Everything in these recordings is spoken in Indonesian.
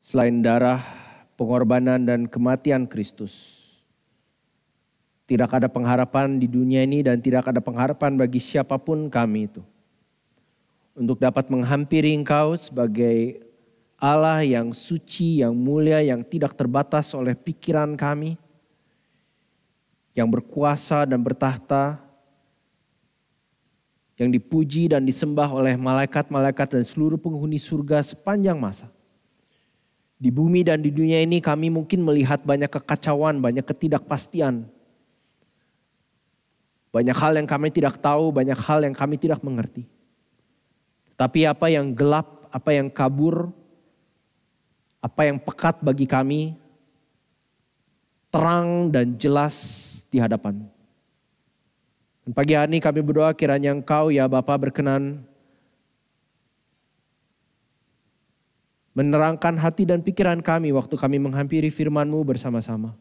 Selain darah, pengorbanan, dan kematian Kristus, tidak ada pengharapan di dunia ini dan tidak ada pengharapan bagi siapa pun kami itu. Untuk dapat menghampiri engkau sebagai Allah yang suci, yang mulia, yang tidak terbatas oleh pikiran kami, yang berkuasa dan bertahta, yang dipuji dan disembah oleh malaikat-malaikat dan seluruh penghuni surga sepanjang masa. Di bumi dan di dunia ini kami mungkin melihat banyak kekacauan, banyak ketidakpastian. Banyak hal yang kami tidak tahu, banyak hal yang kami tidak mengerti. Tapi apa yang gelap, apa yang kabur, apa yang pekat bagi kami, terang dan jelas di hadapan. Dan pagi hari ini kami berdoa kiranya engkau ya Bapak berkenan menerangkan hati dan pikiran kami waktu kami menghampiri firman-Mu bersama-sama.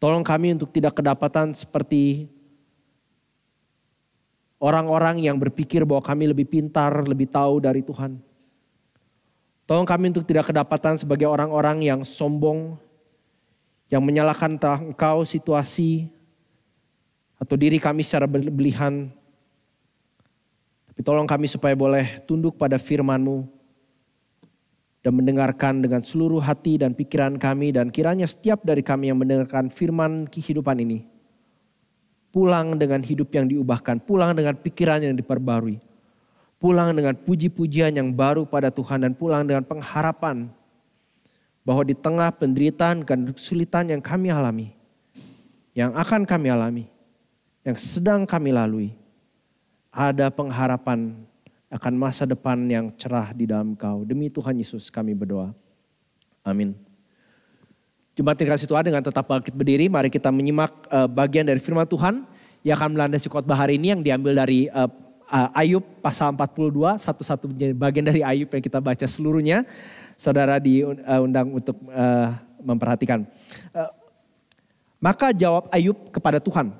Tolong kami untuk tidak kedapatan seperti orang-orang yang berpikir bahwa kami lebih pintar, lebih tahu dari Tuhan. Tolong kami untuk tidak kedapatan sebagai orang-orang yang sombong, yang menyalahkan engkau situasi, atau diri kami secara berlebihan. Tapi tolong kami supaya boleh tunduk pada firman-Mu, dan mendengarkan dengan seluruh hati dan pikiran kami dan kiranya setiap dari kami yang mendengarkan firman kehidupan ini pulang dengan hidup yang diubahkan, pulang dengan pikiran yang diperbarui, pulang dengan puji-pujian yang baru pada Tuhan dan pulang dengan pengharapan bahwa di tengah penderitaan dan kesulitan yang kami alami, yang akan kami alami, yang sedang kami lalui, ada pengharapan akan masa depan yang cerah di dalam kau. Demi Tuhan Yesus kami berdoa. Amin. Jemaat kasih Tuhan dengan tetap bangkit berdiri, mari kita menyimak uh, bagian dari firman Tuhan yang akan melandasi khotbah hari ini yang diambil dari uh, uh, Ayub pasal 42, satu-satu bagian dari Ayub yang kita baca seluruhnya. Saudara diundang untuk memperhatikan. Maka jawab Ayub kepada Tuhan,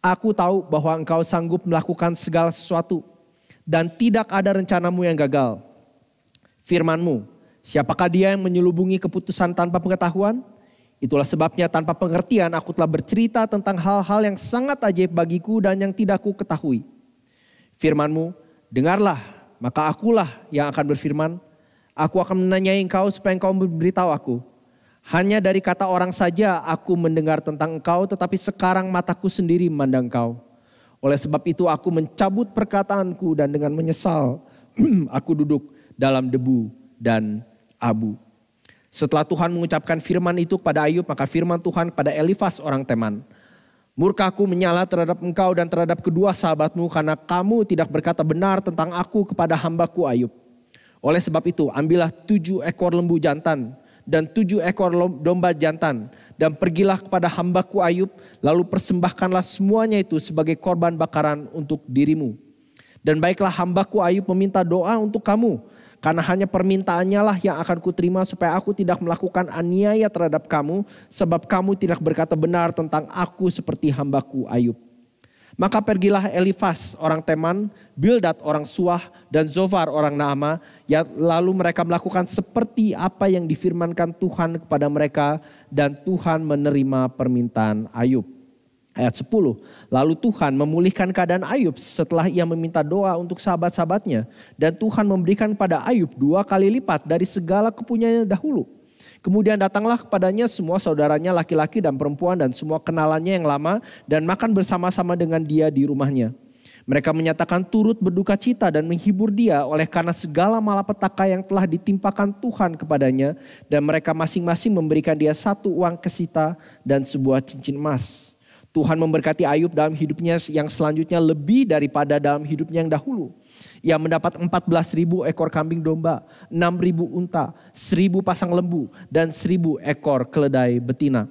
Aku tahu bahwa engkau sanggup melakukan segala sesuatu dan tidak ada rencanamu yang gagal. Firmanmu, siapakah dia yang menyelubungi keputusan tanpa pengetahuan? Itulah sebabnya tanpa pengertian aku telah bercerita tentang hal-hal yang sangat ajaib bagiku dan yang tidak ku ketahui. Firmanmu, dengarlah, maka akulah yang akan berfirman. Aku akan menanyai engkau supaya engkau memberitahu aku. Hanya dari kata orang saja aku mendengar tentang engkau, tetapi sekarang mataku sendiri memandang engkau. Oleh sebab itu aku mencabut perkataanku dan dengan menyesal aku duduk dalam debu dan abu. Setelah Tuhan mengucapkan firman itu kepada Ayub, maka firman Tuhan kepada Elifas orang Teman. Murkaku menyala terhadap engkau dan terhadap kedua sahabatmu karena kamu tidak berkata benar tentang aku kepada hambaku Ayub. Oleh sebab itu ambillah tujuh ekor lembu jantan dan tujuh ekor domba jantan dan pergilah kepada hambaku Ayub, lalu persembahkanlah semuanya itu sebagai korban bakaran untuk dirimu. Dan baiklah hambaku Ayub meminta doa untuk kamu, karena hanya permintaannya lah yang akan kuterima supaya aku tidak melakukan aniaya terhadap kamu, sebab kamu tidak berkata benar tentang aku seperti hambaku Ayub. Maka pergilah Elifas orang Teman, Bildad orang Suah, dan Zofar orang Naama. Ya, lalu mereka melakukan seperti apa yang difirmankan Tuhan kepada mereka dan Tuhan menerima permintaan Ayub. Ayat 10, lalu Tuhan memulihkan keadaan Ayub setelah ia meminta doa untuk sahabat-sahabatnya. Dan Tuhan memberikan pada Ayub dua kali lipat dari segala kepunyaannya dahulu. Kemudian datanglah kepadanya semua saudaranya laki-laki dan perempuan dan semua kenalannya yang lama dan makan bersama-sama dengan dia di rumahnya. Mereka menyatakan turut berduka cita dan menghibur dia oleh karena segala malapetaka yang telah ditimpakan Tuhan kepadanya dan mereka masing-masing memberikan dia satu uang kesita dan sebuah cincin emas. Tuhan memberkati Ayub dalam hidupnya yang selanjutnya lebih daripada dalam hidupnya yang dahulu. Ia mendapat 14 ribu ekor kambing domba, 6 ribu unta, 1000 pasang lembu, dan 1000 ekor keledai betina.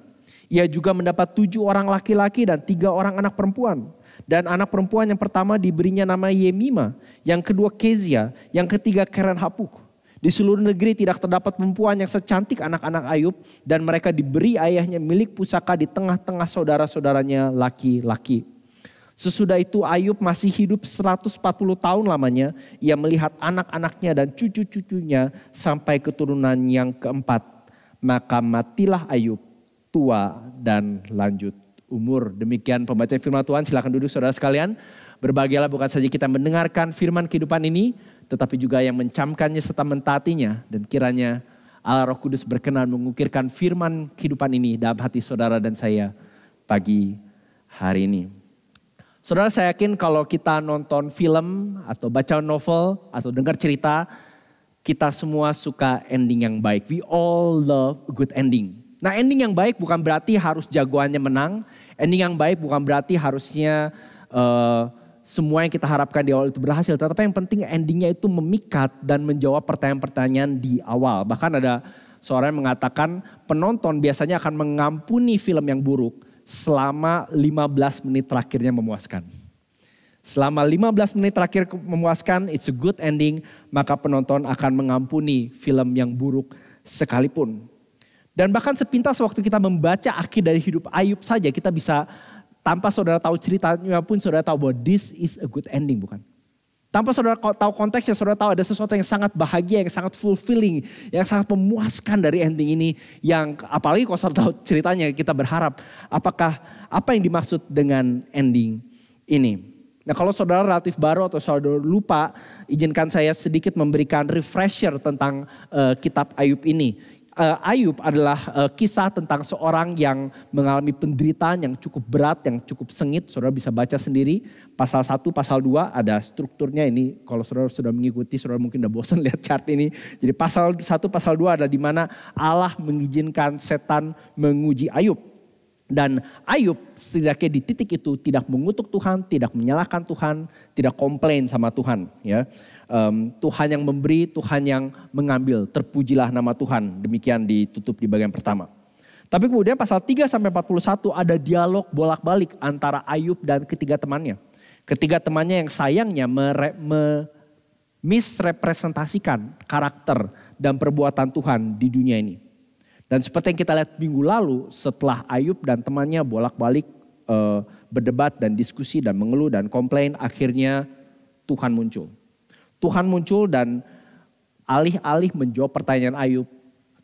Ia juga mendapat tujuh orang laki-laki dan tiga orang anak perempuan. Dan anak perempuan yang pertama diberinya nama Yemima, yang kedua Kezia, yang ketiga Keren Hapuk. Di seluruh negeri tidak terdapat perempuan yang secantik anak-anak Ayub dan mereka diberi ayahnya milik pusaka di tengah-tengah saudara-saudaranya laki-laki. Sesudah itu Ayub masih hidup 140 tahun lamanya. Ia melihat anak-anaknya dan cucu-cucunya sampai keturunan yang keempat. Maka matilah Ayub tua dan lanjut umur. Demikian pembaca firman Tuhan. Silakan duduk saudara sekalian. Berbahagialah bukan saja kita mendengarkan firman kehidupan ini, tetapi juga yang mencamkannya serta mentatinya. Dan kiranya Allah Roh Kudus berkenan mengukirkan firman kehidupan ini dalam hati saudara dan saya pagi hari ini. Saudara saya yakin kalau kita nonton film atau baca novel atau dengar cerita, kita semua suka ending yang baik. We all love a good ending. Nah ending yang baik bukan berarti harus jagoannya menang. Ending yang baik bukan berarti harusnya uh, semua yang kita harapkan di awal itu berhasil. Tetapi yang penting endingnya itu memikat dan menjawab pertanyaan-pertanyaan di awal. Bahkan ada seorang yang mengatakan penonton biasanya akan mengampuni film yang buruk selama 15 menit terakhirnya memuaskan. Selama 15 menit terakhir memuaskan, it's a good ending, maka penonton akan mengampuni film yang buruk sekalipun. Dan bahkan sepintas waktu kita membaca akhir dari hidup Ayub saja, kita bisa tanpa saudara tahu ceritanya pun saudara tahu bahwa this is a good ending bukan? Tanpa saudara tahu konteksnya, saudara tahu ada sesuatu yang sangat bahagia, yang sangat fulfilling, yang sangat memuaskan dari ending ini. Yang apalagi kalau saudara tahu ceritanya, kita berharap apakah apa yang dimaksud dengan ending ini. Nah kalau saudara relatif baru atau saudara lupa, izinkan saya sedikit memberikan refresher tentang uh, kitab Ayub ini uh, Ayub adalah uh, kisah tentang seorang yang mengalami penderitaan yang cukup berat, yang cukup sengit. Saudara bisa baca sendiri. Pasal 1, pasal 2 ada strukturnya ini. Kalau saudara sudah mengikuti, saudara mungkin udah bosan lihat chart ini. Jadi pasal 1, pasal 2 adalah di mana Allah mengizinkan setan menguji Ayub. Dan Ayub setidaknya di titik itu tidak mengutuk Tuhan, tidak menyalahkan Tuhan, tidak komplain sama Tuhan. Ya, um, Tuhan yang memberi, Tuhan yang mengambil. Terpujilah nama Tuhan. Demikian ditutup di bagian pertama. Tapi kemudian pasal 3 sampai 41 ada dialog bolak-balik antara Ayub dan ketiga temannya. Ketiga temannya yang sayangnya mere, me, misrepresentasikan karakter dan perbuatan Tuhan di dunia ini. Dan seperti yang kita lihat minggu lalu setelah Ayub dan temannya bolak-balik uh, berdebat dan diskusi dan mengeluh dan komplain akhirnya Tuhan muncul. Tuhan muncul dan alih-alih menjawab pertanyaan Ayub,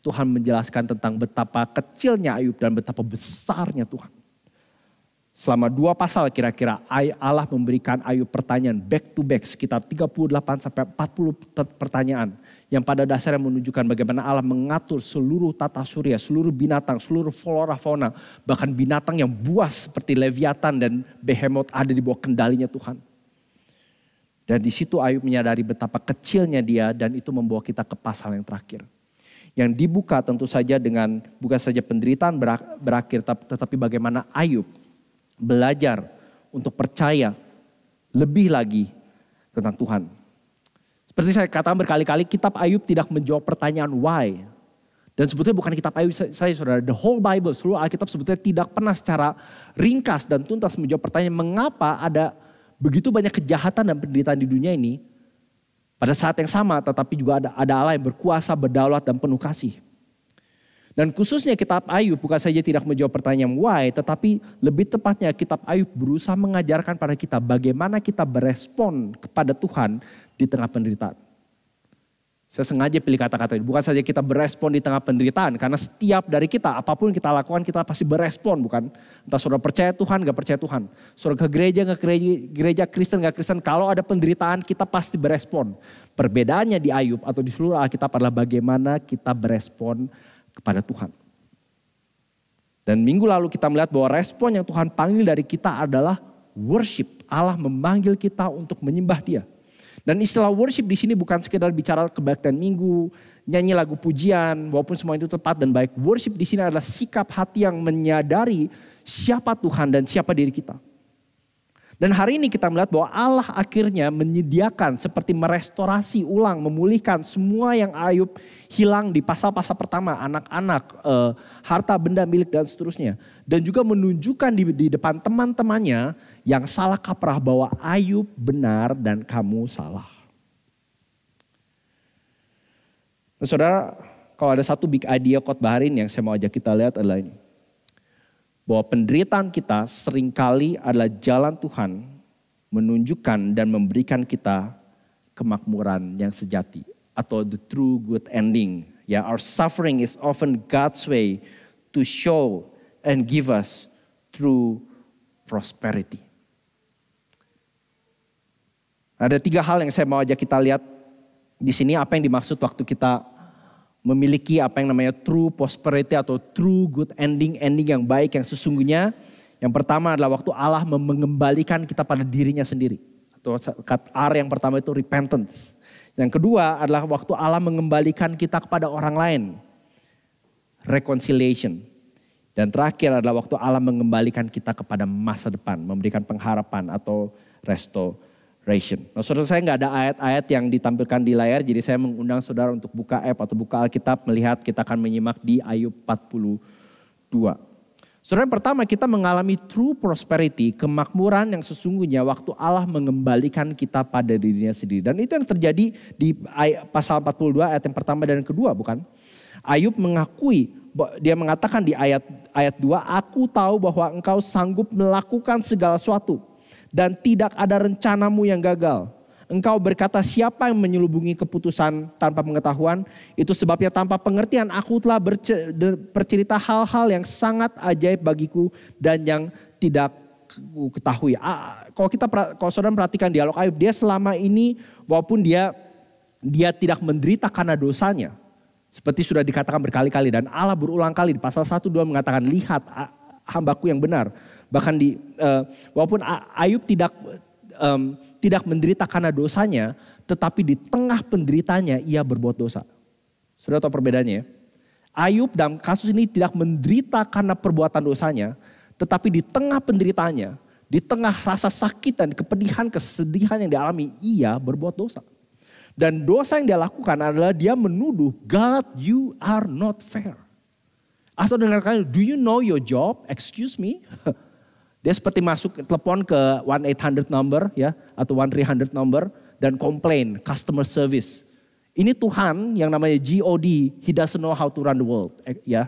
Tuhan menjelaskan tentang betapa kecilnya Ayub dan betapa besarnya Tuhan. Selama dua pasal kira-kira Allah memberikan Ayub pertanyaan back to back sekitar 38 sampai 40 pertanyaan yang pada dasarnya menunjukkan bagaimana Allah mengatur seluruh tata surya, seluruh binatang, seluruh flora fauna, bahkan binatang yang buas seperti Leviathan dan Behemoth ada di bawah kendalinya Tuhan. Dan di situ Ayub menyadari betapa kecilnya dia dan itu membawa kita ke pasal yang terakhir. Yang dibuka tentu saja dengan bukan saja penderitaan berakhir tetapi bagaimana Ayub belajar untuk percaya lebih lagi tentang Tuhan. Seperti saya katakan berkali-kali, kitab Ayub tidak menjawab pertanyaan why. Dan sebetulnya bukan kitab Ayub saya saudara, the whole Bible, seluruh Alkitab sebetulnya tidak pernah secara ringkas dan tuntas menjawab pertanyaan mengapa ada begitu banyak kejahatan dan penderitaan di dunia ini pada saat yang sama tetapi juga ada, ada Allah yang berkuasa, berdaulat dan penuh kasih. Dan khususnya kitab Ayub bukan saja tidak menjawab pertanyaan why, tetapi lebih tepatnya kitab Ayub berusaha mengajarkan pada kita bagaimana kita berespon kepada Tuhan di tengah penderitaan. Saya sengaja pilih kata-kata ini, bukan saja kita berespon di tengah penderitaan, karena setiap dari kita, apa pun kita lakukan, kita pasti berespon, bukan? Entah saudara percaya Tuhan, gak percaya Tuhan. Saudara ke gereja, gak gereja, gereja Kristen, gak Kristen, kalau ada penderitaan, kita pasti berespon. Perbedaannya di Ayub atau di seluruh Alkitab adalah bagaimana kita berespon kepada Tuhan. Dan minggu lalu kita melihat bahwa respon yang Tuhan panggil dari kita adalah worship. Allah memanggil kita untuk menyembah dia. Dan istilah worship di sini bukan sekedar bicara kebaktian minggu, nyanyi lagu pujian, walaupun semua itu tepat dan baik. Worship di sini adalah sikap hati yang menyadari siapa Tuhan dan siapa diri kita. Dan hari ini kita melihat bahwa Allah akhirnya menyediakan seperti merestorasi ulang, memulihkan semua yang Ayub hilang di pasal-pasal pertama, anak-anak, eh, harta benda milik dan seterusnya. Dan juga menunjukkan di, di depan teman-temannya yang salah kaprah bahwa Ayub benar dan kamu salah. Nah, saudara, kalau ada satu big idea khotbah hari ini yang saya mau ajak kita lihat adalah ini. Bahwa penderitaan kita sering kali adalah jalan Tuhan menunjukkan dan memberikan kita kemakmuran yang sejati atau the true good ending. Ya, our suffering is often God's way to show and give us true prosperity. Ada tiga hal yang saya mau ajak kita lihat di sini apa yang dimaksud waktu kita memiliki apa yang namanya true prosperity atau true good ending, ending yang baik yang sesungguhnya. Yang pertama adalah waktu Allah mengembalikan kita pada dirinya sendiri. Atau R yang pertama itu repentance. Yang kedua adalah waktu Allah mengembalikan kita kepada orang lain. Reconciliation. Dan terakhir adalah waktu Allah mengembalikan kita kepada masa depan, memberikan pengharapan atau resto restoration. Nah, saudara saya nggak ada ayat-ayat yang ditampilkan di layar, jadi saya mengundang saudara untuk buka app atau buka Alkitab, melihat kita akan menyimak di Ayub 42. Saudara yang pertama kita mengalami true prosperity, kemakmuran yang sesungguhnya waktu Allah mengembalikan kita pada dirinya sendiri. Dan itu yang terjadi di pasal 42 ayat yang pertama dan yang kedua bukan? Ayub mengakui, dia mengatakan di ayat ayat 2, aku tahu bahwa engkau sanggup melakukan segala sesuatu dan tidak ada rencanamu yang gagal. Engkau berkata siapa yang menyelubungi keputusan tanpa pengetahuan? Itu sebabnya tanpa pengertian aku telah bercerita hal-hal yang sangat ajaib bagiku dan yang tidak ketahui. Kalau kita kalau saudara perhatikan dialog Ayub, dia selama ini walaupun dia dia tidak menderita karena dosanya. Seperti sudah dikatakan berkali-kali dan Allah berulang kali di pasal 1 2 mengatakan lihat hambaku yang benar Bahkan di uh, walaupun Ayub tidak um, tidak menderita karena dosanya, tetapi di tengah penderitanya ia berbuat dosa. Sudah tahu perbedaannya ya? Ayub dalam kasus ini tidak menderita karena perbuatan dosanya, tetapi di tengah penderitaannya, di tengah rasa sakit dan kepedihan, kesedihan yang dialami, ia berbuat dosa. Dan dosa yang dia lakukan adalah dia menuduh, God you are not fair. Atau dengan kata, do you know your job? Excuse me. Dia seperti masuk telepon ke 1-800 number ya atau 1-300 number dan komplain customer service. Ini Tuhan yang namanya God, he doesn't know how to run the world. Eh, ya,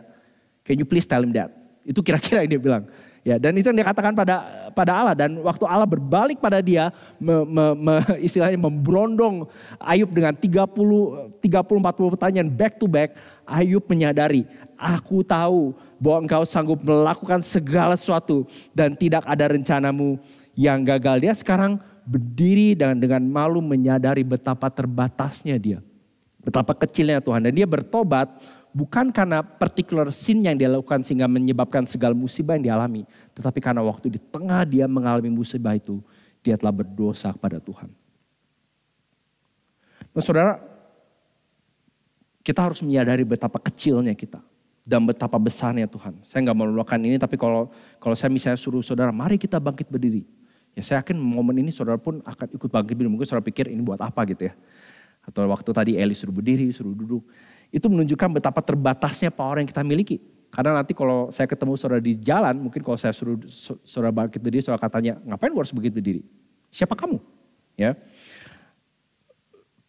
can you please tell him that? Itu kira-kira yang dia bilang. Ya, dan itu yang dia katakan pada pada Allah dan waktu Allah berbalik pada dia me, me, me, istilahnya membrondong Ayub dengan 30 30 40 pertanyaan back to back, Ayub menyadari, aku tahu bahwa engkau sanggup melakukan segala sesuatu dan tidak ada rencanamu yang gagal. Dia sekarang berdiri dan dengan malu menyadari betapa terbatasnya dia. Betapa kecilnya Tuhan. Dan dia bertobat bukan karena particular sin yang dia lakukan sehingga menyebabkan segala musibah yang dialami. Tetapi karena waktu di tengah dia mengalami musibah itu, dia telah berdosa kepada Tuhan. Nah saudara, kita harus menyadari betapa kecilnya kita dan betapa besarnya Tuhan. Saya nggak melupakan ini, tapi kalau kalau saya misalnya suruh saudara, mari kita bangkit berdiri. Ya saya yakin momen ini saudara pun akan ikut bangkit berdiri. Mungkin saudara pikir ini buat apa gitu ya. Atau waktu tadi Eli suruh berdiri, suruh duduk. Itu menunjukkan betapa terbatasnya power yang kita miliki. Karena nanti kalau saya ketemu saudara di jalan, mungkin kalau saya suruh saudara bangkit berdiri, saudara katanya, ngapain harus begitu berdiri? Siapa kamu? Ya.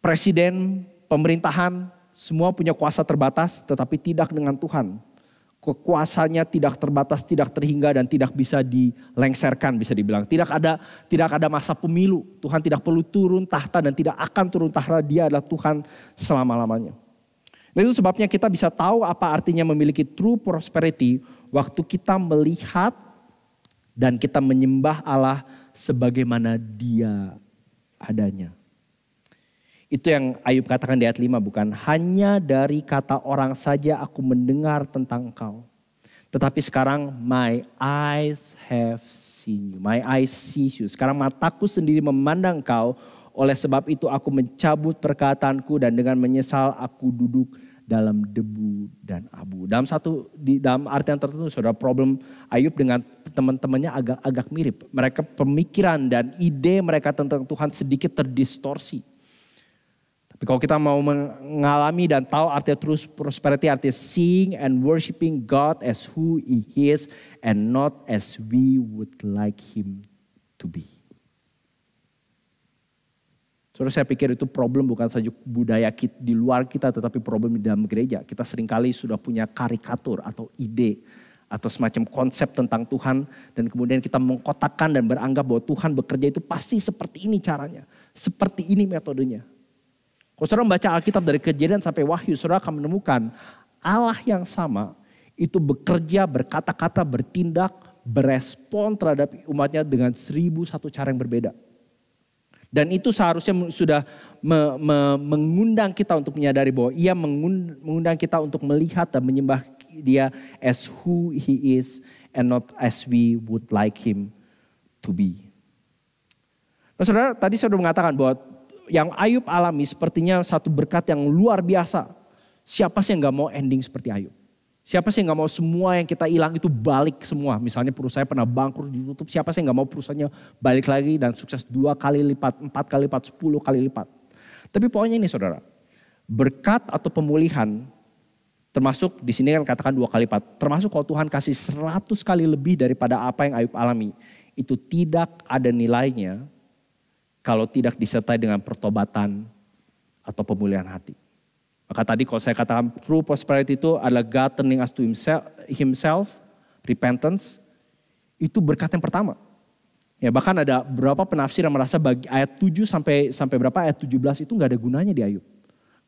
Presiden, pemerintahan, semua punya kuasa terbatas tetapi tidak dengan Tuhan. Kekuasaannya tidak terbatas, tidak terhingga dan tidak bisa dilengserkan bisa dibilang. Tidak ada tidak ada masa pemilu. Tuhan tidak perlu turun tahta dan tidak akan turun tahta. Dia adalah Tuhan selama-lamanya. Dan itu sebabnya kita bisa tahu apa artinya memiliki true prosperity waktu kita melihat dan kita menyembah Allah sebagaimana dia adanya. Itu yang Ayub katakan di ayat 5 bukan. Hanya dari kata orang saja aku mendengar tentang engkau. Tetapi sekarang my eyes have seen you. My eyes see you. Sekarang mataku sendiri memandang engkau. Oleh sebab itu aku mencabut perkataanku dan dengan menyesal aku duduk dalam debu dan abu. Dalam satu di dalam artian tertentu saudara problem Ayub dengan teman-temannya agak agak mirip. Mereka pemikiran dan ide mereka tentang Tuhan sedikit terdistorsi. Tapi kalau kita mau mengalami dan tahu arti terus prosperity, arti seeing and worshiping God as who He is and not as we would like Him to be. Saudara saya pikir itu problem bukan saja budaya kita, di luar kita tetapi problem di dalam gereja. Kita sering kali sudah punya karikatur atau ide atau semacam konsep tentang Tuhan dan kemudian kita mengkotakkan dan beranggap bahwa Tuhan bekerja itu pasti seperti ini caranya, seperti ini metodenya. Kalau saudara membaca Alkitab dari kejadian sampai wahyu, saudara akan menemukan Allah yang sama itu bekerja, berkata-kata, bertindak, berespon terhadap umatnya dengan seribu satu cara yang berbeda. Dan itu seharusnya sudah me, me, mengundang kita untuk menyadari bahwa ia mengundang kita untuk melihat dan menyembah dia as who he is and not as we would like him to be. Nah saudara, tadi saya sudah mengatakan bahwa yang Ayub alami sepertinya satu berkat yang luar biasa. Siapa sih yang gak mau ending seperti Ayub? Siapa sih yang gak mau semua yang kita hilang itu balik semua. Misalnya perusahaan pernah bangkrut ditutup. Siapa sih yang gak mau perusahaannya balik lagi dan sukses dua kali lipat, empat kali lipat, sepuluh kali lipat. Tapi poinnya ini saudara. Berkat atau pemulihan termasuk di sini kan katakan dua kali lipat. Termasuk kalau Tuhan kasih seratus kali lebih daripada apa yang Ayub alami. Itu tidak ada nilainya kalau tidak disertai dengan pertobatan atau pemulihan hati. Maka tadi kalau saya katakan true prosperity itu adalah God turning us to himself, himself repentance, itu berkat yang pertama. Ya bahkan ada beberapa penafsir yang merasa bagi ayat 7 sampai sampai berapa ayat 17 itu nggak ada gunanya di Ayub.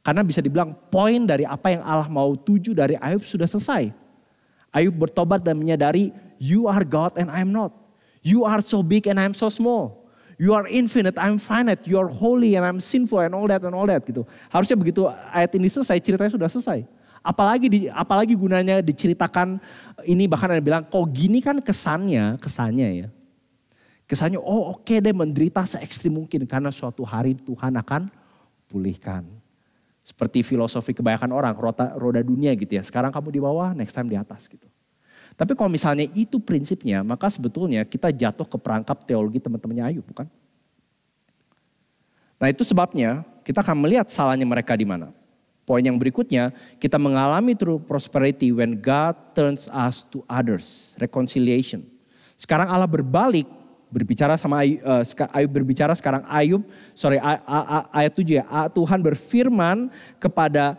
Karena bisa dibilang poin dari apa yang Allah mau tuju dari Ayub sudah selesai. Ayub bertobat dan menyadari you are God and I am not. You are so big and I am so small. You are infinite, I'm finite. You are holy and I'm sinful and all that and all that gitu. Harusnya begitu ayat ini selesai, ceritanya sudah selesai. Apalagi di, apalagi gunanya diceritakan ini bahkan ada bilang kok gini kan kesannya, kesannya ya. Kesannya oh oke okay deh menderita se ekstrim mungkin karena suatu hari Tuhan akan pulihkan. Seperti filosofi kebanyakan orang, roda, roda dunia gitu ya. Sekarang kamu di bawah, next time di atas gitu. Tapi kalau misalnya itu prinsipnya, maka sebetulnya kita jatuh ke perangkap teologi teman-temannya Ayub, bukan? Nah itu sebabnya kita akan melihat salahnya mereka di mana. Poin yang berikutnya, kita mengalami true prosperity when God turns us to others, reconciliation. Sekarang Allah berbalik berbicara sama Ayub, uh, Ayub berbicara sekarang Ayub, sorry ayat 7 ya, Tuhan berfirman kepada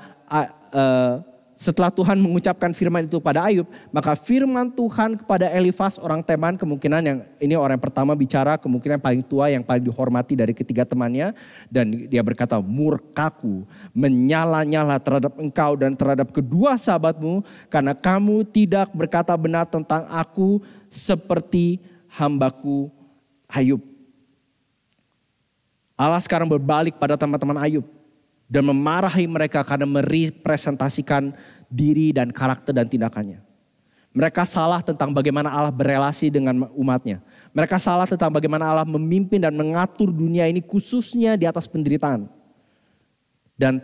uh, setelah Tuhan mengucapkan firman itu pada Ayub, maka firman Tuhan kepada Elifas orang Teman kemungkinan yang ini orang yang pertama bicara, kemungkinan paling tua yang paling dihormati dari ketiga temannya dan dia berkata, "Murkaku menyala-nyala terhadap engkau dan terhadap kedua sahabatmu karena kamu tidak berkata benar tentang aku seperti hambaku Ayub." Allah sekarang berbalik pada teman-teman Ayub dan memarahi mereka karena merepresentasikan diri dan karakter dan tindakannya. Mereka salah tentang bagaimana Allah berelasi dengan umatnya. Mereka salah tentang bagaimana Allah memimpin dan mengatur dunia ini khususnya di atas penderitaan. Dan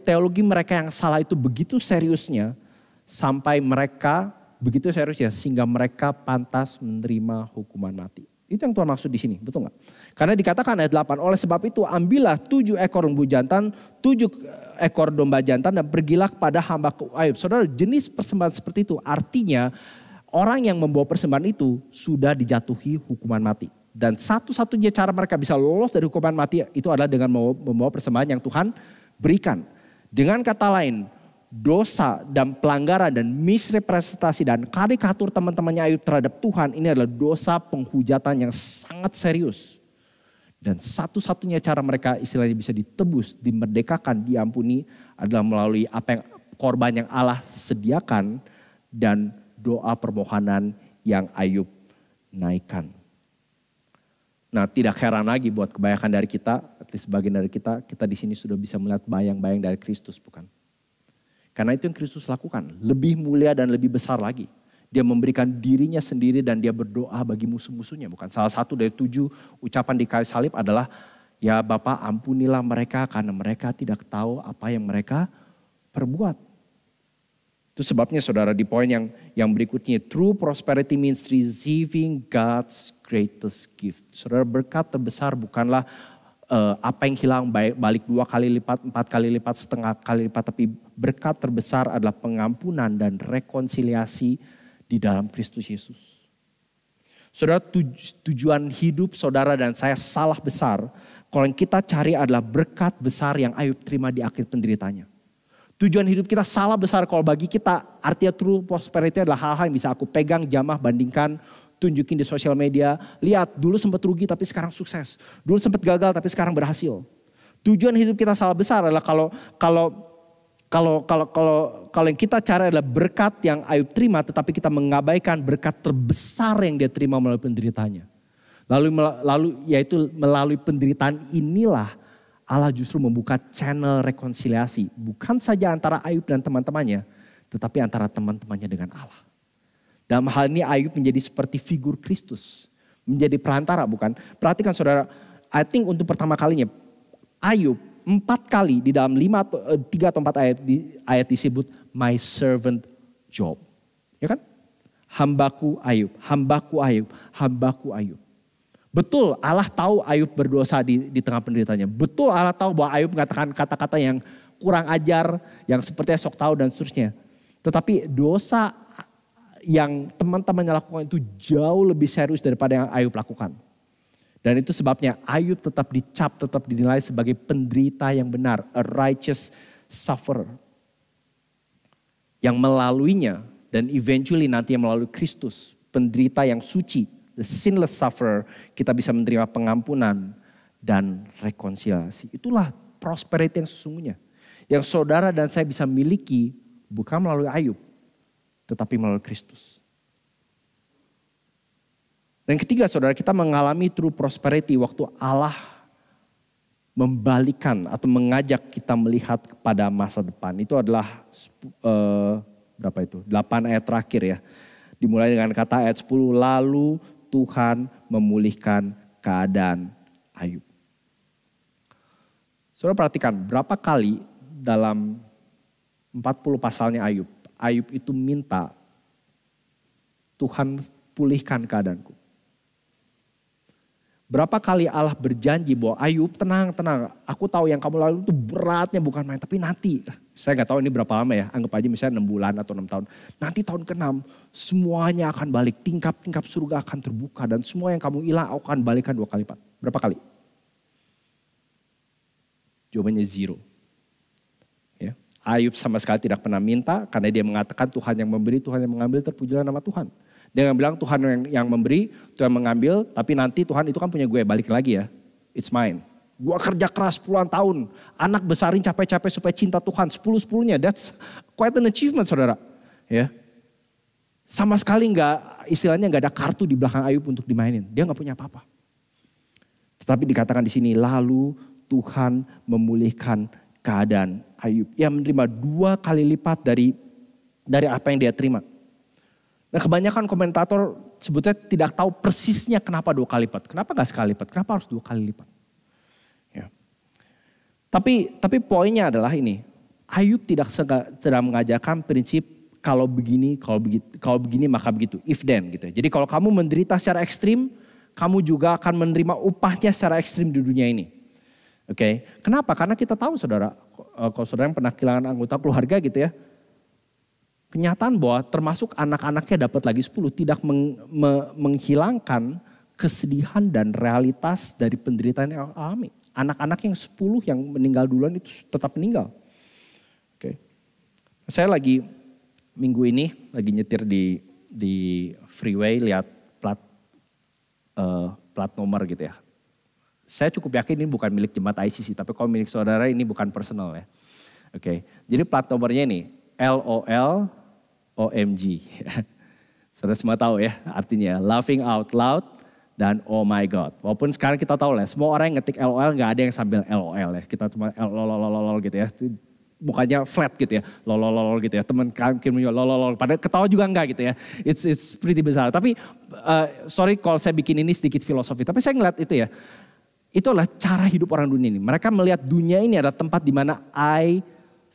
teologi mereka yang salah itu begitu seriusnya sampai mereka begitu seriusnya sehingga mereka pantas menerima hukuman mati. Itu yang Tuhan maksud di sini, betul nggak? Karena dikatakan ayat 8, oleh sebab itu ambillah tujuh ekor lembu jantan, tujuh ekor domba jantan dan pergilah pada hamba Ayub. Saudara, jenis persembahan seperti itu artinya orang yang membawa persembahan itu sudah dijatuhi hukuman mati. Dan satu-satunya cara mereka bisa lolos dari hukuman mati itu adalah dengan membawa persembahan yang Tuhan berikan. Dengan kata lain, dosa dan pelanggaran dan misrepresentasi dan karikatur teman-temannya Ayub terhadap Tuhan ini adalah dosa penghujatan yang sangat serius. Dan satu-satunya cara mereka istilahnya bisa ditebus, dimerdekakan, diampuni adalah melalui apa yang korban yang Allah sediakan dan doa permohonan yang Ayub naikkan. Nah tidak heran lagi buat kebanyakan dari kita, sebagian dari kita, kita di sini sudah bisa melihat bayang-bayang dari Kristus bukan? Karena itu yang Kristus lakukan. Lebih mulia dan lebih besar lagi. Dia memberikan dirinya sendiri dan dia berdoa bagi musuh-musuhnya. Bukan salah satu dari tujuh ucapan di kayu salib adalah ya Bapak ampunilah mereka karena mereka tidak tahu apa yang mereka perbuat. Itu sebabnya saudara di poin yang yang berikutnya true prosperity means receiving God's greatest gift. Saudara berkat terbesar bukanlah uh, apa yang hilang balik dua kali lipat, empat kali lipat, setengah kali lipat. Tapi berkat terbesar adalah pengampunan dan rekonsiliasi di dalam Kristus Yesus. Saudara tujuan hidup saudara dan saya salah besar. Kalau yang kita cari adalah berkat besar yang Ayub terima di akhir penderitanya. Tujuan hidup kita salah besar kalau bagi kita artinya true prosperity adalah hal-hal yang bisa aku pegang, jamah, bandingkan, tunjukin di sosial media. Lihat dulu sempat rugi tapi sekarang sukses. Dulu sempat gagal tapi sekarang berhasil. Tujuan hidup kita salah besar adalah kalau kalau kalau kalau kalau kalau yang kita cari adalah berkat yang Ayub terima tetapi kita mengabaikan berkat terbesar yang dia terima melalui penderitaannya. Lalu lalu yaitu melalui penderitaan inilah Allah justru membuka channel rekonsiliasi. Bukan saja antara Ayub dan teman-temannya, tetapi antara teman-temannya dengan Allah. Dalam hal ini Ayub menjadi seperti figur Kristus. Menjadi perantara bukan? Perhatikan saudara, I think untuk pertama kalinya Ayub empat kali di dalam lima eh, tiga atau empat ayat di, ayat disebut my servant Job. Ya kan? Hambaku Ayub, hambaku Ayub, hambaku Ayub. Betul Allah tahu Ayub berdosa di, di tengah penderitaannya. Betul Allah tahu bahwa Ayub mengatakan kata-kata yang kurang ajar, yang sepertinya sok tahu dan seterusnya. Tetapi dosa yang teman-temannya lakukan itu jauh lebih serius daripada yang Ayub lakukan. Dan itu sebabnya Ayub tetap dicap, tetap dinilai sebagai penderita yang benar, a righteous sufferer. Yang melaluinya dan eventually nanti yang melalui Kristus, penderita yang suci, the sinless sufferer, kita bisa menerima pengampunan dan rekonsiliasi. Itulah prosperity yang sesungguhnya. Yang saudara dan saya bisa miliki bukan melalui Ayub, tetapi melalui Kristus. Dan ketiga saudara kita mengalami true prosperity waktu Allah membalikan atau mengajak kita melihat kepada masa depan. Itu adalah uh, berapa itu? 8 ayat terakhir ya. Dimulai dengan kata ayat 10 lalu Tuhan memulihkan keadaan Ayub. Saudara perhatikan berapa kali dalam 40 pasalnya Ayub, Ayub itu minta Tuhan pulihkan keadaanku. Berapa kali Allah berjanji bahwa Ayub tenang, tenang. Aku tahu yang kamu lalu itu beratnya bukan main, tapi nanti. Saya nggak tahu ini berapa lama ya, anggap aja misalnya 6 bulan atau 6 tahun. Nanti tahun ke-6 semuanya akan balik, tingkap-tingkap surga akan terbuka dan semua yang kamu hilang akan balikan dua kali lipat. Berapa kali? Jawabannya zero. Ayub sama sekali tidak pernah minta karena dia mengatakan Tuhan yang memberi, Tuhan yang mengambil, terpujilah nama Tuhan. Dia bilang Tuhan yang, yang memberi, Tuhan mengambil, tapi nanti Tuhan itu kan punya gue, balik lagi ya. It's mine. Gue kerja keras puluhan tahun, anak besarin capek-capek supaya cinta Tuhan, sepuluh-sepuluhnya. That's quite an achievement saudara. Ya. Sama sekali nggak, istilahnya nggak ada kartu di belakang Ayub untuk dimainin. Dia nggak punya apa-apa. Tetapi dikatakan di sini, lalu Tuhan memulihkan keadaan Ayub. Ia menerima dua kali lipat dari dari apa yang dia terima. Dan kebanyakan komentator sebutnya tidak tahu persisnya kenapa dua kali lipat. Kenapa gak sekali lipat? Kenapa harus dua kali lipat? Ya. Tapi tapi poinnya adalah ini. Ayub tidak sedang mengajarkan prinsip kalau begini, kalau begitu, kalau begini maka begitu, if then gitu. Jadi kalau kamu menderita secara ekstrim, kamu juga akan menerima upahnya secara ekstrim di dunia ini. Oke, okay? kenapa? Karena kita tahu saudara, eh, kalau saudara yang pernah kehilangan anggota keluarga gitu ya, kenyataan bahwa termasuk anak-anaknya dapat lagi 10 tidak meng, me, menghilangkan kesedihan dan realitas dari penderitaan yang alami. Anak-anak yang 10 yang meninggal duluan itu tetap meninggal. Oke. Okay. Saya lagi minggu ini lagi nyetir di di freeway lihat plat uh, plat nomor gitu ya. Saya cukup yakin ini bukan milik jemaat ICC, tapi kalau milik saudara ini bukan personal ya. Oke, okay. jadi plat nomornya ini LOL OMG. Saudara semua tahu ya artinya laughing out loud dan oh my god. Walaupun sekarang kita tahu lah semua orang yang ngetik LOL nggak ada yang sambil LOL ya. Kita cuma LOL gitu ya. Bukannya flat gitu ya, lololol gitu ya. Teman kami lololol, padahal ketawa juga enggak gitu ya. It's it's pretty besar. Tapi uh, sorry kalau saya bikin ini sedikit filosofi, tapi saya ngeliat itu ya. Itu adalah cara hidup orang dunia ini. Mereka melihat dunia ini adalah tempat di mana I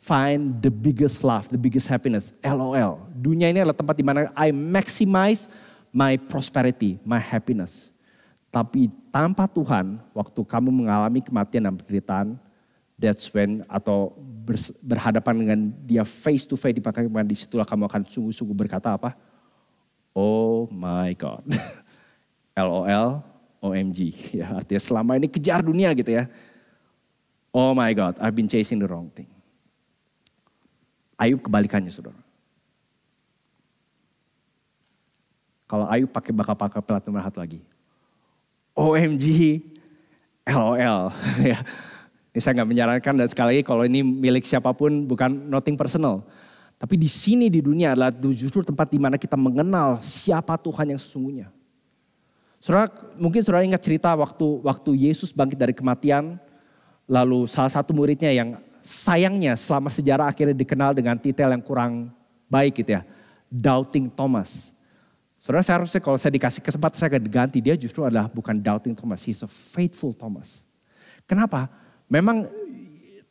find the biggest love, the biggest happiness. LOL. Dunia ini adalah tempat di mana I maximize my prosperity, my happiness. Tapi tanpa Tuhan, waktu kamu mengalami kematian dan penderitaan, that's when atau berhadapan dengan dia face to face di pangkalan di situlah kamu akan sungguh-sungguh berkata apa? Oh my God. LOL, OMG. Ya, artinya selama ini kejar dunia gitu ya. Oh my God, I've been chasing the wrong thing. Ayub kebalikannya saudara. Kalau Ayub pakai bakal pakai pelat nomor satu lagi. OMG, LOL. ya. Ini saya nggak menyarankan dan sekali lagi kalau ini milik siapa pun bukan nothing personal. Tapi di sini di dunia adalah justru tempat di mana kita mengenal siapa Tuhan yang sesungguhnya. Saudara, mungkin saudara ingat cerita waktu waktu Yesus bangkit dari kematian, lalu salah satu muridnya yang sayangnya selama sejarah akhirnya dikenal dengan titel yang kurang baik gitu ya. Doubting Thomas. Saudara saya harusnya kalau saya dikasih kesempatan saya akan diganti. Dia justru adalah bukan doubting Thomas. He's a faithful Thomas. Kenapa? Memang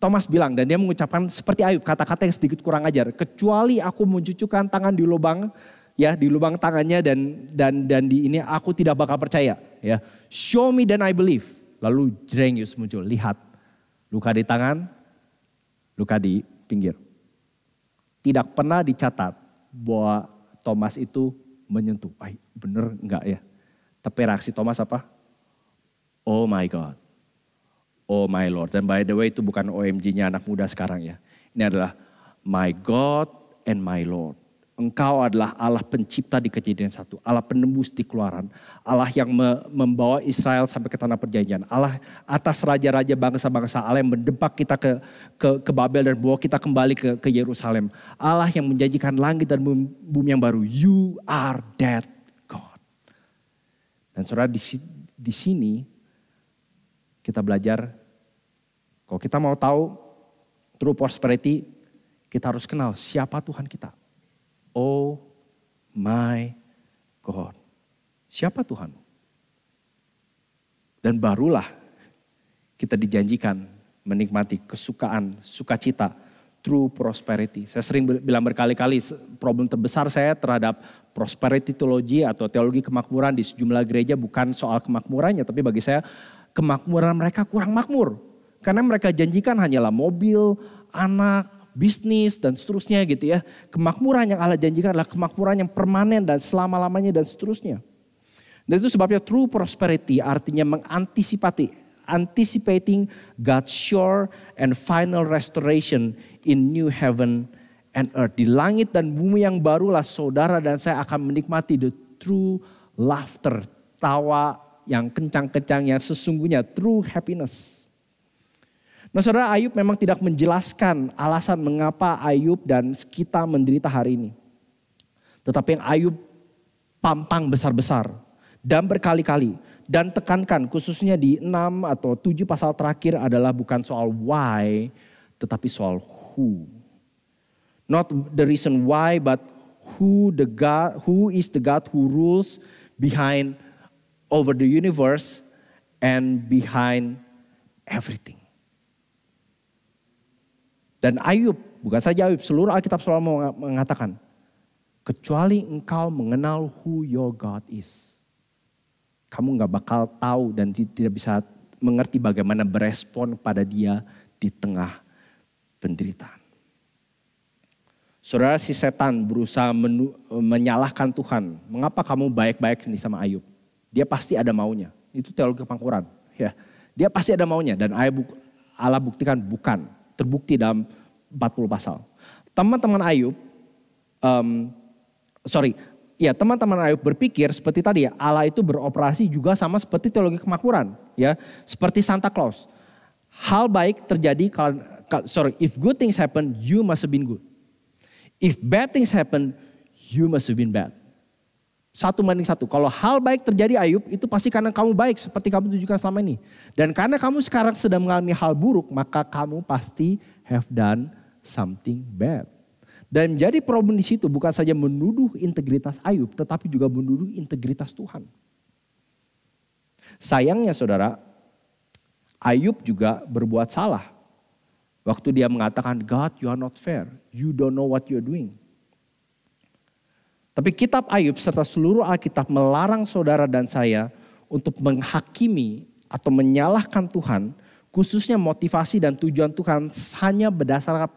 Thomas bilang dan dia mengucapkan seperti Ayub kata-kata yang sedikit kurang ajar. Kecuali aku mencucukkan tangan di lubang ya di lubang tangannya dan dan dan di ini aku tidak bakal percaya ya. Show me then I believe. Lalu Jreng muncul. Lihat luka di tangan, luka di pinggir. Tidak pernah dicatat bahwa Thomas itu menyentuh. Ay, bener enggak ya? Tapi reaksi Thomas apa? Oh my God. Oh my Lord. Dan by the way itu bukan OMG-nya anak muda sekarang ya. Ini adalah my God and my Lord. Engkau adalah Allah pencipta di kejadian satu. Allah penembus di keluaran. Allah yang membawa Israel sampai ke tanah perjanjian. Allah atas raja-raja bangsa-bangsa. Allah yang mendebak kita ke, ke, ke Babel dan bawa kita kembali ke, ke Yerusalem. Allah yang menjanjikan langit dan bumi yang baru. You are that God. Dan saudara di, di sini kita belajar. Kalau kita mau tahu true prosperity, kita harus kenal siapa Tuhan kita. Oh my God. Siapa Tuhan? Dan barulah kita dijanjikan menikmati kesukaan, sukacita, true prosperity. Saya sering bilang berkali-kali problem terbesar saya terhadap prosperity theology atau teologi kemakmuran di sejumlah gereja bukan soal kemakmurannya, tapi bagi saya kemakmuran mereka kurang makmur. Karena mereka janjikan hanyalah mobil, anak, bisnis dan seterusnya gitu ya. Kemakmuran yang Allah janjikan adalah kemakmuran yang permanen dan selama-lamanya dan seterusnya. Dan itu sebabnya true prosperity artinya mengantisipasi anticipating God's sure and final restoration in new heaven and earth. Di langit dan bumi yang barulah saudara dan saya akan menikmati the true laughter, tawa yang kencang-kencang yang sesungguhnya true happiness. Nah saudara Ayub memang tidak menjelaskan alasan mengapa Ayub dan kita menderita hari ini. Tetapi yang Ayub pampang besar-besar dan berkali-kali dan tekankan khususnya di 6 atau 7 pasal terakhir adalah bukan soal why tetapi soal who. Not the reason why but who the God who is the God who rules behind over the universe and behind everything. Dan Ayub, bukan saja Ayub, seluruh Alkitab selalu mengatakan, kecuali engkau mengenal who your God is. Kamu nggak bakal tahu dan tidak bisa mengerti bagaimana berespon pada dia di tengah penderitaan. Saudara si setan berusaha menu, menyalahkan Tuhan. Mengapa kamu baik-baik nih sama Ayub? Dia pasti ada maunya. Itu teologi pangkuran. Ya, dia pasti ada maunya dan Ayub Allah buktikan bukan terbukti dalam 40 pasal. Teman-teman Ayub, um, sorry, ya teman-teman Ayub berpikir seperti tadi ya, Allah itu beroperasi juga sama seperti teologi kemakmuran, ya, seperti Santa Claus. Hal baik terjadi kalau, sorry, if good things happen, you must have been good. If bad things happen, you must have been bad. Satu banding satu. Kalau hal baik terjadi Ayub, itu pasti karena kamu baik seperti kamu tunjukkan selama ini. Dan karena kamu sekarang sedang mengalami hal buruk, maka kamu pasti have done something bad. Dan menjadi problem di situ bukan saja menuduh integritas Ayub, tetapi juga menuduh integritas Tuhan. Sayangnya saudara, Ayub juga berbuat salah. Waktu dia mengatakan, God you are not fair, you don't know what you're doing. Tapi kitab Ayub serta seluruh Alkitab melarang saudara dan saya untuk menghakimi atau menyalahkan Tuhan, khususnya motivasi dan tujuan Tuhan hanya berdasarkan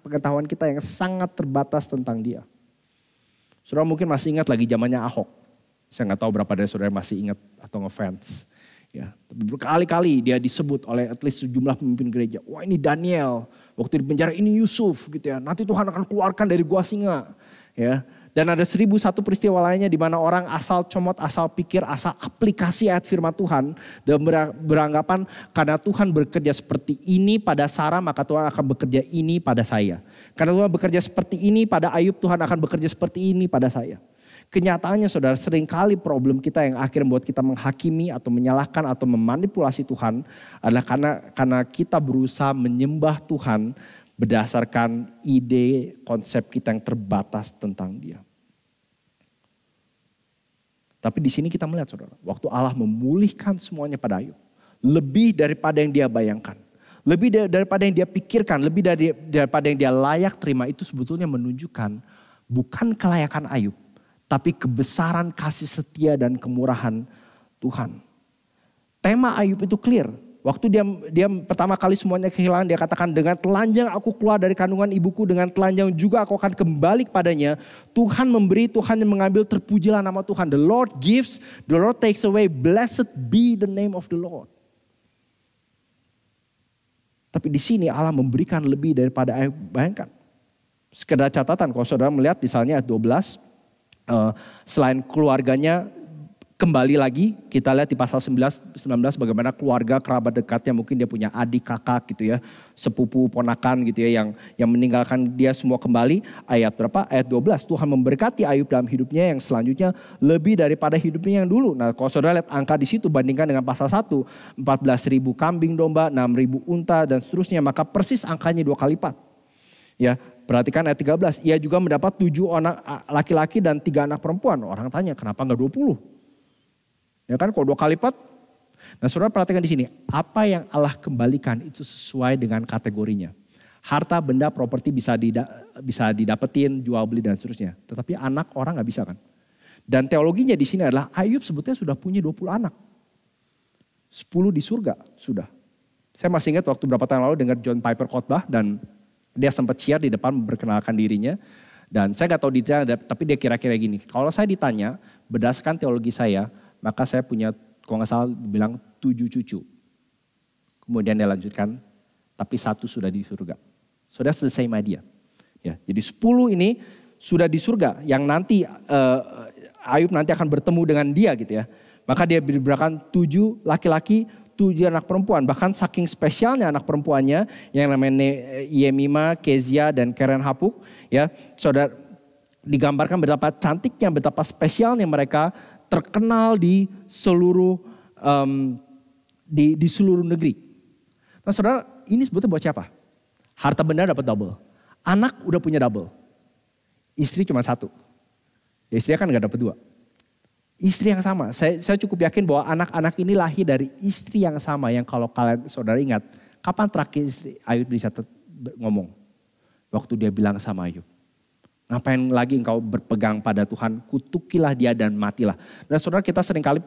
pengetahuan kita yang sangat terbatas tentang dia. Saudara mungkin masih ingat lagi zamannya Ahok. Saya nggak tahu berapa dari saudara masih ingat atau ngefans. Ya, berkali-kali dia disebut oleh at least sejumlah pemimpin gereja. Wah ini Daniel, Waktu di penjara ini Yusuf gitu ya. Nanti Tuhan akan keluarkan dari gua singa. Ya. Dan ada seribu satu peristiwa lainnya di mana orang asal comot, asal pikir, asal aplikasi ayat firman Tuhan. Dan beranggapan karena Tuhan bekerja seperti ini pada Sarah maka Tuhan akan bekerja ini pada saya. Karena Tuhan bekerja seperti ini pada Ayub Tuhan akan bekerja seperti ini pada saya. Kenyataannya saudara sering kali problem kita yang akhirnya membuat kita menghakimi atau menyalahkan atau memanipulasi Tuhan adalah karena karena kita berusaha menyembah Tuhan berdasarkan ide konsep kita yang terbatas tentang dia. Tapi di sini kita melihat saudara, waktu Allah memulihkan semuanya pada Ayub. Lebih daripada yang dia bayangkan. Lebih daripada yang dia pikirkan, lebih dari, daripada yang dia layak terima itu sebetulnya menunjukkan bukan kelayakan Ayub tapi kebesaran kasih setia dan kemurahan Tuhan. Tema Ayub itu clear. Waktu dia dia pertama kali semuanya kehilangan, dia katakan dengan telanjang aku keluar dari kandungan ibuku, dengan telanjang juga aku akan kembali kepadanya. Tuhan memberi, Tuhan yang mengambil, terpujilah nama Tuhan. The Lord gives, the Lord takes away, blessed be the name of the Lord. Tapi di sini Allah memberikan lebih daripada Ayub bayangkan. Sekedar catatan, kalau saudara melihat misalnya ayat 12, uh, selain keluarganya kembali lagi kita lihat di pasal 19, 19 bagaimana keluarga kerabat dekatnya mungkin dia punya adik kakak gitu ya sepupu ponakan gitu ya yang yang meninggalkan dia semua kembali ayat berapa ayat 12 Tuhan memberkati Ayub dalam hidupnya yang selanjutnya lebih daripada hidupnya yang dulu nah kalau saudara lihat angka di situ bandingkan dengan pasal 1 14 ribu kambing domba 6 ribu unta dan seterusnya maka persis angkanya dua kali lipat ya Perhatikan ayat 13, ia juga mendapat tujuh anak laki-laki dan tiga anak perempuan. Orang tanya, kenapa enggak 20? Ya kan, kalau dua kali lipat. Nah saudara perhatikan di sini, apa yang Allah kembalikan itu sesuai dengan kategorinya. Harta, benda, properti bisa dida, bisa didapetin, jual beli dan seterusnya. Tetapi anak orang nggak bisa kan. Dan teologinya di sini adalah Ayub sebetulnya sudah punya 20 anak. 10 di surga sudah. Saya masih ingat waktu beberapa tahun lalu dengar John Piper khotbah dan dia sempat share di depan memperkenalkan dirinya. Dan saya nggak tahu detail, tapi dia kira-kira gini. Kalau saya ditanya, berdasarkan teologi saya, maka saya punya, kalau nggak salah bilang tujuh cucu. Kemudian dia lanjutkan, tapi satu sudah di surga. Sudah selesai sama dia. Ya, jadi sepuluh ini sudah di surga, yang nanti uh, Ayub nanti akan bertemu dengan dia gitu ya. Maka dia diberikan tujuh laki-laki, tujuh anak perempuan. Bahkan saking spesialnya anak perempuannya yang namanya Yemima, Kezia, dan Keren Hapuk. Ya, saudara digambarkan betapa cantiknya, betapa spesialnya mereka terkenal di seluruh um, di, di seluruh negeri. Nah saudara ini sebetulnya buat siapa? Harta benda dapat double. Anak udah punya double. Istri cuma satu. Ya, istri kan nggak dapat dua. Istri yang sama. Saya, saya cukup yakin bahwa anak-anak ini lahir dari istri yang sama yang kalau kalian saudara ingat, kapan terakhir istri Ayub bisa ngomong? Waktu dia bilang sama Ayub. Ngapain lagi engkau berpegang pada Tuhan, kutukilah dia dan matilah. Dan saudara kita sering kali,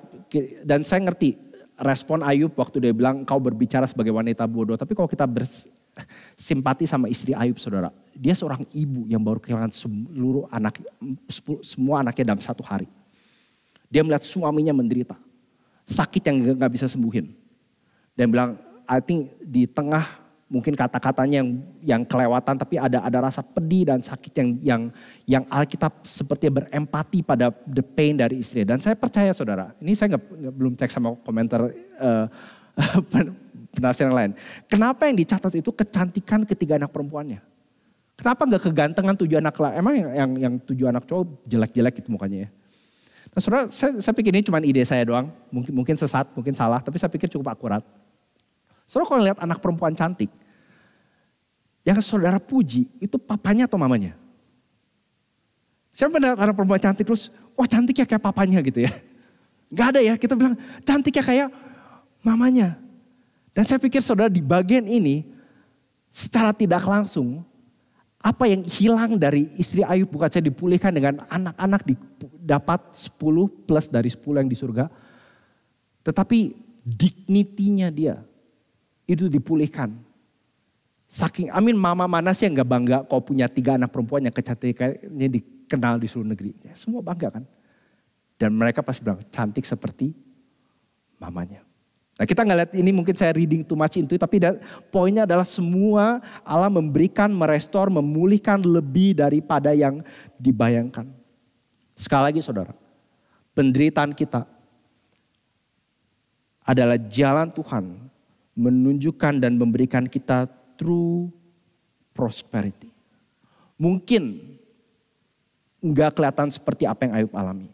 dan saya ngerti respon Ayub waktu dia bilang engkau berbicara sebagai wanita bodoh. Tapi kalau kita bersimpati sama istri Ayub saudara, dia seorang ibu yang baru kehilangan seluruh anak, semua anaknya dalam satu hari. Dia melihat suaminya menderita. Sakit yang gak bisa sembuhin. Dan bilang, I think di tengah mungkin kata-katanya yang yang kelewatan tapi ada ada rasa pedih dan sakit yang yang yang Alkitab seperti berempati pada the pain dari istri dan saya percaya saudara ini saya nggak belum cek sama komentar uh, penafsiran lain kenapa yang dicatat itu kecantikan ketiga anak perempuannya kenapa nggak kegantengan tujuh anak lah emang yang yang, yang tujuh anak cowok jelek-jelek itu mukanya ya Nah saudara, saya, saya pikir ini cuma ide saya doang. Mungkin, mungkin sesat, mungkin salah, tapi saya pikir cukup akurat. Saudara kalau lihat anak perempuan cantik, yang saudara puji itu papanya atau mamanya? Siapa pernah anak perempuan cantik terus, wah cantik ya kayak papanya gitu ya. Gak ada ya, kita bilang cantik ya kayak mamanya. Dan saya pikir saudara di bagian ini, secara tidak langsung, apa yang hilang dari istri Ayub bukan saja dipulihkan dengan anak-anak dapat 10 plus dari 10 yang di surga. Tetapi dignitinya dia itu dipulihkan. Saking amin mama mana sih yang gak bangga kau punya tiga anak perempuan yang kecantikannya dikenal di seluruh negeri. Ya, semua bangga kan. Dan mereka pasti bilang cantik seperti mamanya. Nah kita nggak lihat ini mungkin saya reading too much into it, tapi poinnya adalah semua Allah memberikan, merestor, memulihkan lebih daripada yang dibayangkan. Sekali lagi saudara, penderitaan kita adalah jalan Tuhan menunjukkan dan memberikan kita true prosperity. Mungkin nggak kelihatan seperti apa yang Ayub alami.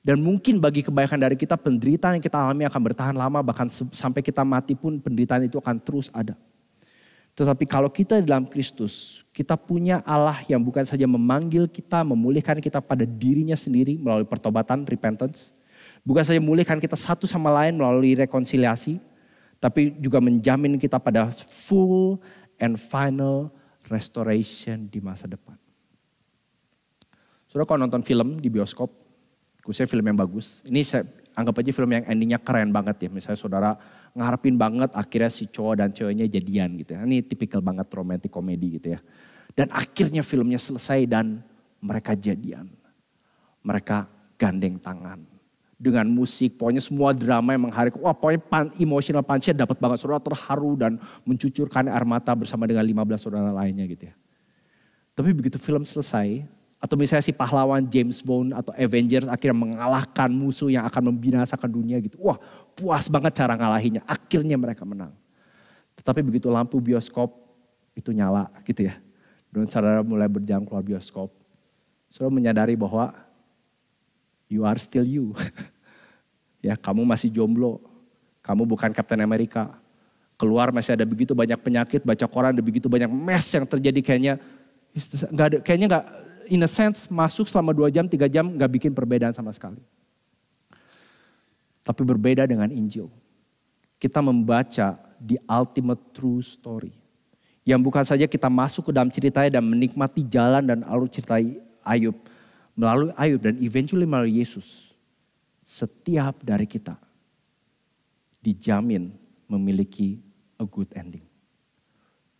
Dan mungkin bagi kebaikan dari kita penderitaan yang kita alami akan bertahan lama bahkan sampai kita mati pun penderitaan itu akan terus ada. Tetapi kalau kita di dalam Kristus, kita punya Allah yang bukan saja memanggil kita, memulihkan kita pada dirinya sendiri melalui pertobatan, repentance. Bukan saja memulihkan kita satu sama lain melalui rekonsiliasi, tapi juga menjamin kita pada full and final restoration di masa depan. Sudah kalau nonton film di bioskop, khususnya film yang bagus. Ini saya anggap aja film yang endingnya keren banget ya. Misalnya saudara ngarepin banget akhirnya si cowok dan ceweknya jadian gitu ya. Ini tipikal banget romantic komedi gitu ya. Dan akhirnya filmnya selesai dan mereka jadian. Mereka gandeng tangan. Dengan musik, pokoknya semua drama yang mengharik. Wah pokoknya pan, emotional punch dapat banget. Saudara terharu dan mencucurkan air mata bersama dengan 15 saudara lainnya gitu ya. Tapi begitu film selesai, atau misalnya si pahlawan James Bond atau Avengers akhirnya mengalahkan musuh yang akan membinasakan dunia gitu. Wah puas banget cara ngalahinya. Akhirnya mereka menang. Tetapi begitu lampu bioskop itu nyala gitu ya. Dan saudara mulai berjalan keluar bioskop. Saudara menyadari bahwa you are still you. ya kamu masih jomblo. Kamu bukan Captain America. Keluar masih ada begitu banyak penyakit, baca koran ada begitu banyak mess yang terjadi kayaknya nggak ada kayaknya nggak in a sense masuk selama dua jam, tiga jam gak bikin perbedaan sama sekali. Tapi berbeda dengan Injil. Kita membaca the ultimate true story. Yang bukan saja kita masuk ke dalam ceritanya dan menikmati jalan dan alur cerita Ayub. Melalui Ayub dan eventually melalui Yesus. Setiap dari kita dijamin memiliki a good ending.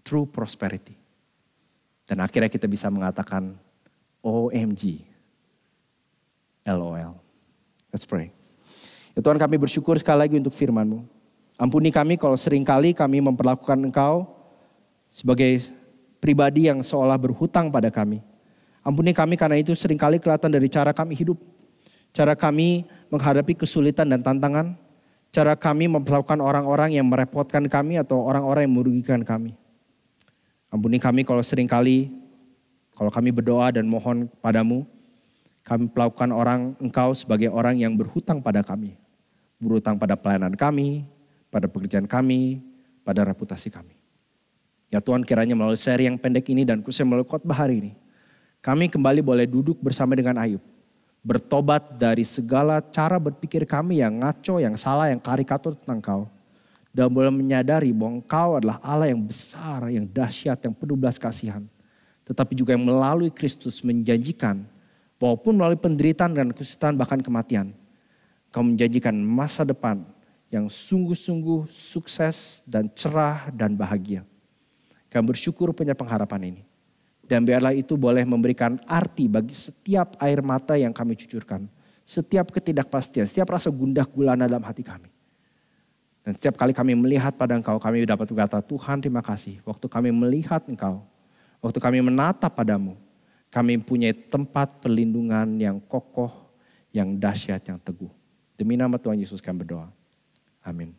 True prosperity. Dan akhirnya kita bisa mengatakan OMG. LOL. Let's pray. Ya Tuhan kami bersyukur sekali lagi untuk firman-Mu. Ampuni kami kalau sering kali kami memperlakukan Engkau sebagai pribadi yang seolah berhutang pada kami. Ampuni kami karena itu sering kali kelihatan dari cara kami hidup. Cara kami menghadapi kesulitan dan tantangan. Cara kami memperlakukan orang-orang yang merepotkan kami atau orang-orang yang merugikan kami. Ampuni kami kalau sering kali kalau kami berdoa dan mohon padamu, kami melakukan orang engkau sebagai orang yang berhutang pada kami. Berhutang pada pelayanan kami, pada pekerjaan kami, pada reputasi kami. Ya Tuhan kiranya melalui seri yang pendek ini dan khususnya melalui khotbah hari ini. Kami kembali boleh duduk bersama dengan Ayub. Bertobat dari segala cara berpikir kami yang ngaco, yang salah, yang karikatur tentang kau. Dan boleh menyadari bahwa engkau adalah Allah yang besar, yang dahsyat, yang penuh belas kasihan tetapi juga yang melalui Kristus menjanjikan walaupun melalui penderitaan dan kesulitan bahkan kematian, kau menjanjikan masa depan yang sungguh-sungguh sukses dan cerah dan bahagia. Kami bersyukur punya pengharapan ini. Dan biarlah itu boleh memberikan arti bagi setiap air mata yang kami cucurkan. Setiap ketidakpastian, setiap rasa gundah gulana dalam hati kami. Dan setiap kali kami melihat pada engkau, kami dapat berkata, Tuhan terima kasih. Waktu kami melihat engkau, Waktu kami menatap padamu, kami punya tempat perlindungan yang kokoh, yang dahsyat, yang teguh. Demi nama Tuhan Yesus kami berdoa. Amin.